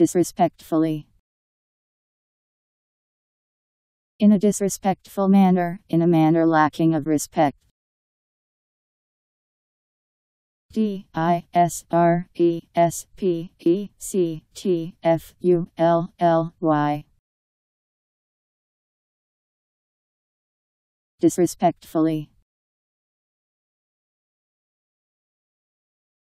Disrespectfully. In a disrespectful manner, in a manner lacking of respect. D I S R E S P E C T F U L L Y. Disrespectfully.